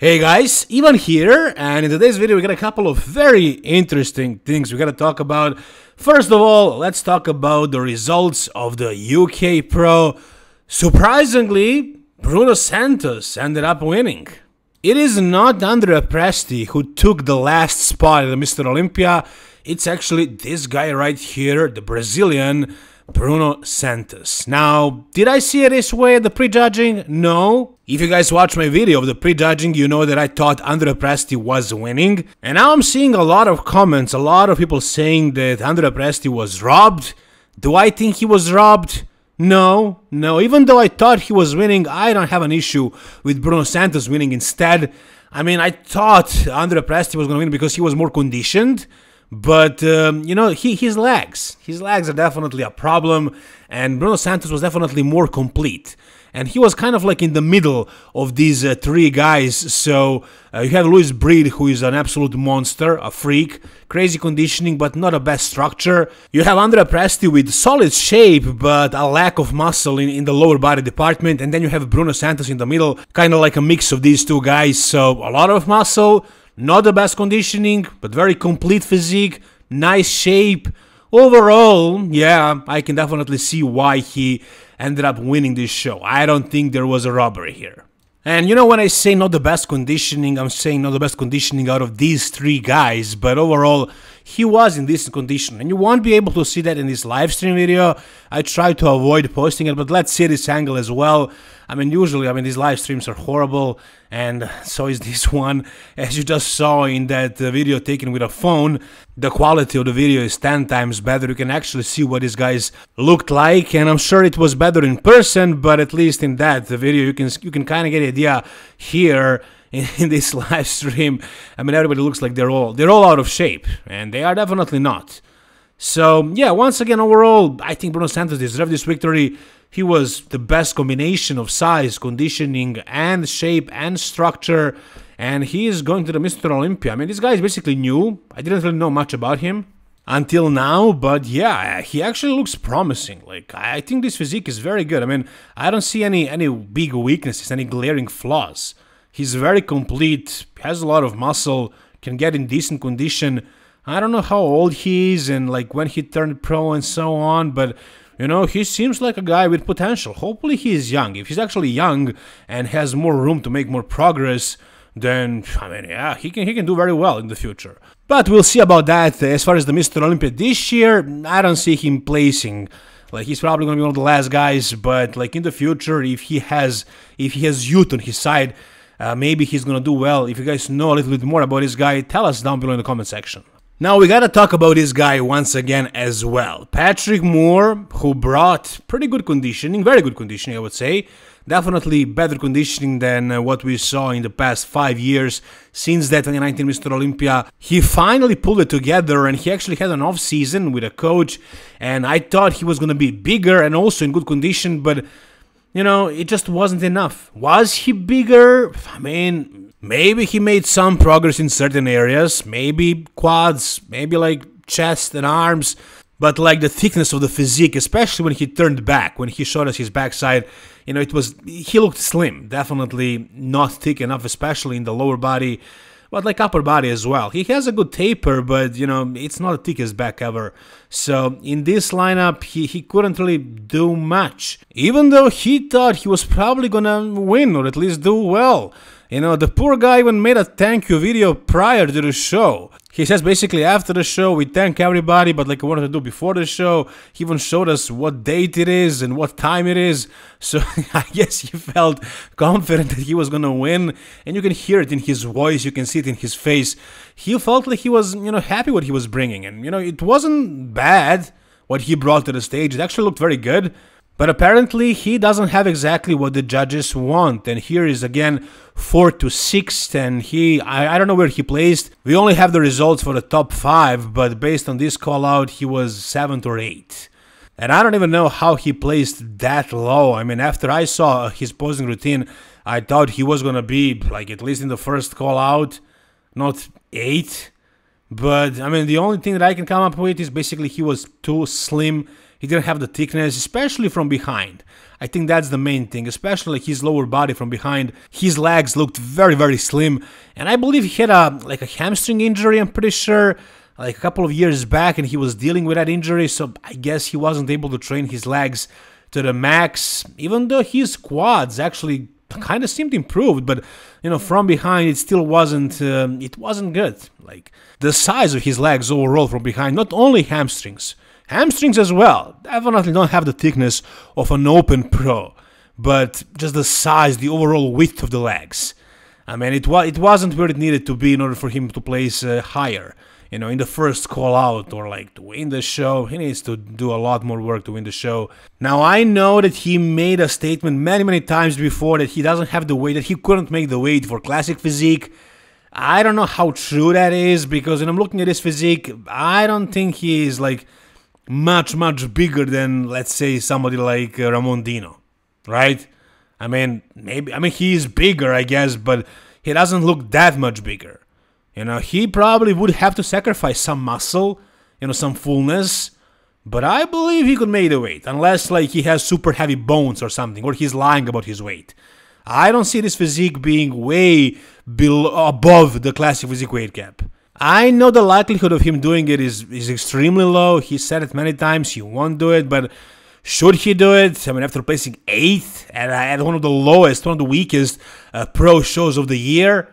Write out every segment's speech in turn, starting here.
Hey guys, Ivan here, and in today's video we got a couple of very interesting things we gotta talk about. First of all, let's talk about the results of the UK Pro. Surprisingly, Bruno Santos ended up winning. It is not Andrea Presti who took the last spot at the Mr. Olympia, it's actually this guy right here, the Brazilian Bruno Santos. Now, did I see it this way at the prejudging? No. If you guys watch my video of the prejudging, you know that I thought Andrea Presti was winning. And now I'm seeing a lot of comments, a lot of people saying that Andrea Presti was robbed. Do I think he was robbed? No, no. Even though I thought he was winning, I don't have an issue with Bruno Santos winning instead. I mean, I thought Andrea Presti was going to win because he was more conditioned. But um, you know, he, his legs, his legs are definitely a problem, and Bruno Santos was definitely more complete. And he was kind of like in the middle of these uh, three guys. So uh, you have Luis Breed, who is an absolute monster, a freak, crazy conditioning, but not a best structure. You have Andrea Presti with solid shape, but a lack of muscle in, in the lower body department. And then you have Bruno Santos in the middle, kind of like a mix of these two guys. So a lot of muscle, not the best conditioning, but very complete physique, nice shape. Overall, yeah, I can definitely see why he ended up winning this show. I don't think there was a robbery here. And you know, when I say not the best conditioning, I'm saying not the best conditioning out of these three guys, but overall, he was in decent condition. And you won't be able to see that in this live stream video. I tried to avoid posting it, but let's see this angle as well. I mean, usually, I mean, these live streams are horrible, and so is this one. As you just saw in that uh, video taken with a phone, the quality of the video is 10 times better. You can actually see what these guys looked like, and I'm sure it was better in person, but at least in that video, you can you can kind of get an idea here in, in this live stream. I mean, everybody looks like they're all they're all out of shape, and they are definitely not. So yeah, once again, overall, I think Bruno Santos deserved this victory. He was the best combination of size, conditioning, and shape and structure. And he is going to the Mr. Olympia. I mean, this guy is basically new. I didn't really know much about him until now, but yeah, he actually looks promising. Like I think this physique is very good. I mean, I don't see any any big weaknesses, any glaring flaws. He's very complete, has a lot of muscle, can get in decent condition. I don't know how old he is and like when he turned pro and so on, but you know, he seems like a guy with potential. Hopefully he is young. If he's actually young and has more room to make more progress, then I mean, yeah, he can he can do very well in the future. But we'll see about that. As far as the Mr. Olympia this year, I don't see him placing. Like he's probably gonna be one of the last guys, but like in the future, if he has if he has youth on his side, uh, maybe he's gonna do well. If you guys know a little bit more about this guy, tell us down below in the comment section. Now we gotta talk about this guy once again as well. Patrick Moore, who brought pretty good conditioning, very good conditioning I would say. Definitely better conditioning than uh, what we saw in the past 5 years since that 2019 Mr. Olympia. He finally pulled it together and he actually had an off season with a coach and I thought he was gonna be bigger and also in good condition but you know, it just wasn't enough. Was he bigger? I mean, Maybe he made some progress in certain areas, maybe quads, maybe like chest and arms, but like the thickness of the physique, especially when he turned back, when he showed us his backside, you know, it was he looked slim, definitely not thick enough, especially in the lower body, but like upper body as well. He has a good taper, but you know, it's not the thickest back ever. So in this lineup, he, he couldn't really do much, even though he thought he was probably gonna win or at least do well. You know, the poor guy even made a thank you video prior to the show. He says basically after the show we thank everybody, but like I wanted to do before the show, he even showed us what date it is and what time it is. So I guess he felt confident that he was gonna win, and you can hear it in his voice, you can see it in his face. He felt like he was, you know, happy what he was bringing, and you know, it wasn't bad what he brought to the stage. It actually looked very good. But apparently he doesn't have exactly what the judges want. And here is again 4 to 6th and he, I, I don't know where he placed. We only have the results for the top 5, but based on this call out he was 7th or 8th. And I don't even know how he placed that low. I mean, after I saw his posing routine, I thought he was gonna be like at least in the first call out, not 8. But I mean, the only thing that I can come up with is basically he was too slim He didn't have the thickness, especially from behind. I think that's the main thing, especially his lower body from behind. His legs looked very, very slim, and I believe he had a like a hamstring injury. I'm pretty sure, like a couple of years back, and he was dealing with that injury. So I guess he wasn't able to train his legs to the max, even though his quads actually kind of seemed improved. But you know, from behind, it still wasn't. Um, it wasn't good. Like the size of his legs overall from behind, not only hamstrings Hamstrings as well, definitely don't have the thickness of an open pro, but just the size, the overall width of the legs. I mean, it, wa- it wasn't where it needed to be in order for him to place uh, higher. You know, in the first call out or like to win the show, he needs to do a lot more work to win the show. Now, I know that he made a statement many, many times before that he doesn't have the weight, that he couldn't make the weight for classic physique. I don't know how true that is because when I'm looking at his physique, I don't think he is like much much bigger than let's say somebody like uh, Ramon Dino, right? I mean, maybe I mean he is bigger, I guess, but he doesn't look that much bigger. You know, he probably would have to sacrifice some muscle, you know, some fullness, but I believe he could make the weight unless like he has super heavy bones or something or he's lying about his weight. I don't see this physique being way below above the classic physique weight cap. I know the likelihood of him doing it is, is extremely low. He said it many times, he won't do it, but should he do it? I mean, after placing eighth at, at one of the lowest, one of the weakest uh, pro shows of the year,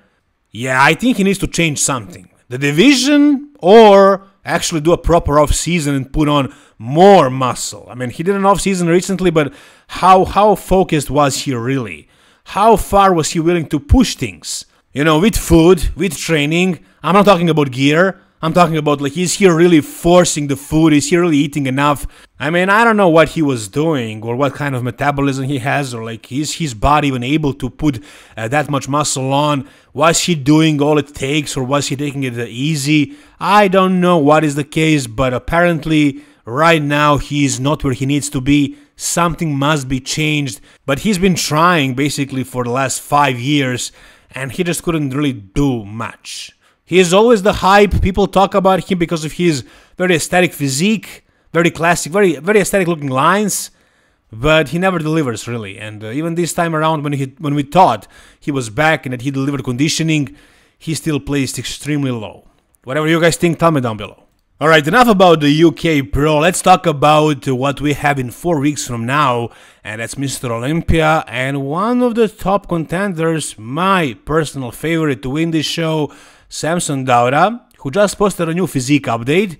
yeah, I think he needs to change something. The division or actually do a proper off season and put on more muscle. I mean, he did an off season recently, but how how focused was he really? How far was he willing to push things? You know, with food, with training. I'm not talking about gear. I'm talking about like, is he really forcing the food? Is he really eating enough? I mean, I don't know what he was doing or what kind of metabolism he has, or like, is his body even able to put uh, that much muscle on? Was he doing all it takes, or was he taking it easy? I don't know what is the case, but apparently, right now, he's not where he needs to be. Something must be changed, but he's been trying basically for the last five years and he just couldn't really do much. He is always the hype. People talk about him because of his very aesthetic physique, very classic, very very aesthetic looking lines, but he never delivers really. And uh, even this time around, when he when we thought he was back and that he delivered conditioning, he still placed extremely low. Whatever you guys think, tell me down below. Alright, enough about the UK Pro. Let's talk about what we have in four weeks from now, and that's Mr. Olympia and one of the top contenders, my personal favorite to win this show, Samson Dauda, who just posted a new physique update.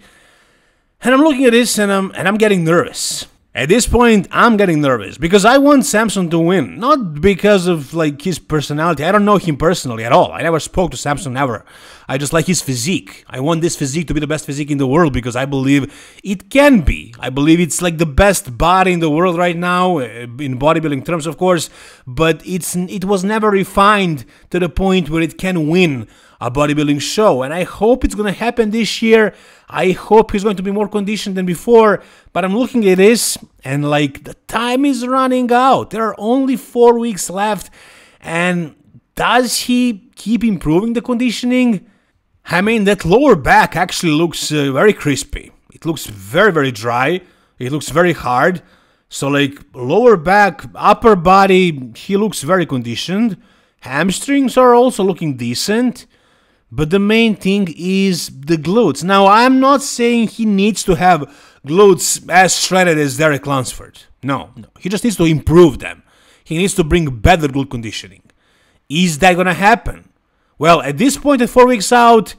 And I'm looking at this and I'm and I'm getting nervous. At this point, I'm getting nervous because I want Samson to win, not because of like his personality. I don't know him personally at all. I never spoke to Samson ever. I just like his physique. I want this physique to be the best physique in the world because I believe it can be. I believe it's like the best body in the world right now eh, in bodybuilding terms, of course. But it's it was never refined to the point where it can win a bodybuilding show. And I hope it's going to happen this year. I hope he's going to be more conditioned than before. But I'm looking at this and like the time is running out. There are only four weeks left. And does he keep improving the conditioning? I mean, that lower back actually looks uh, very crispy. It looks very, very dry. It looks very hard. So, like, lower back, upper body, he looks very conditioned. Hamstrings are also looking decent. But the main thing is the glutes. Now, I'm not saying he needs to have glutes as shredded as Derek Lunsford. No, no. He just needs to improve them. He needs to bring better glute conditioning. Is that gonna happen? Well, at this point, at four weeks out,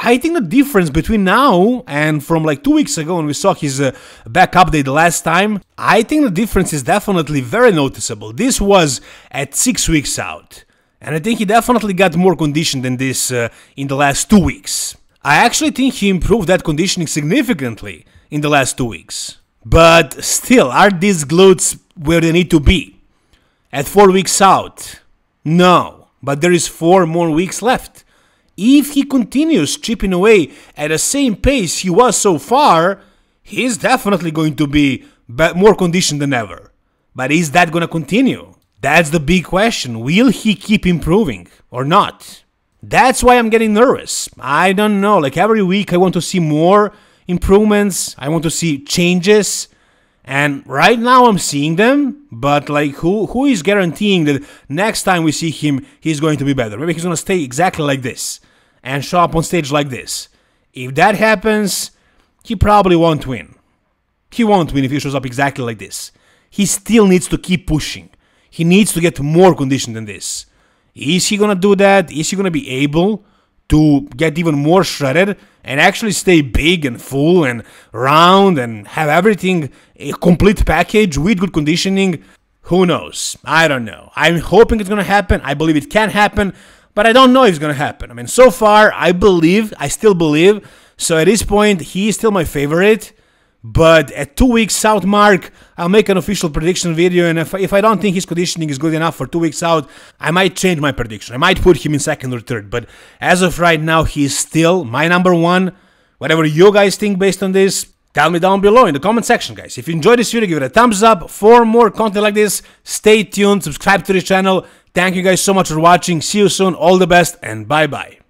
I think the difference between now and from like two weeks ago when we saw his uh, back update last time, I think the difference is definitely very noticeable. This was at six weeks out. And I think he definitely got more conditioned than this uh, in the last two weeks. I actually think he improved that conditioning significantly in the last two weeks. But still, are these glutes where they need to be? At four weeks out? No, but there is four more weeks left. If he continues chipping away at the same pace he was so far, he's definitely going to be more conditioned than ever. But is that going to continue? That's the big question. Will he keep improving or not? That's why I'm getting nervous. I don't know. Like every week, I want to see more improvements. I want to see changes. And right now I'm seeing them, but like who who is guaranteeing that next time we see him he's going to be better? Maybe he's gonna stay exactly like this and show up on stage like this. If that happens, he probably won't win. He won't win if he shows up exactly like this. He still needs to keep pushing. He needs to get more condition than this. Is he gonna do that? Is he gonna be able to get even more shredded and actually stay big and full and round and have everything a complete package with good conditioning? Who knows? I don't know. I'm hoping it's gonna happen. I believe it can happen, but I don't know if it's gonna happen. I mean, so far, I believe, I still believe. So at this point, he is still my favorite. But at two weeks out mark, I'll make an official prediction video, and if, if I don't think his conditioning is good enough for two weeks out, I might change my prediction. I might put him in second or third. But as of right now, he's still my number one. Whatever you guys think based on this, tell me down below in the comment section, guys. If you enjoyed this video, give it a thumbs up. For more content like this, stay tuned, subscribe to this channel. Thank you guys so much for watching. See you soon. All the best, and bye bye.